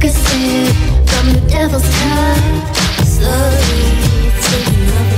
Take a sip from the devil's cup. Slowly taking over.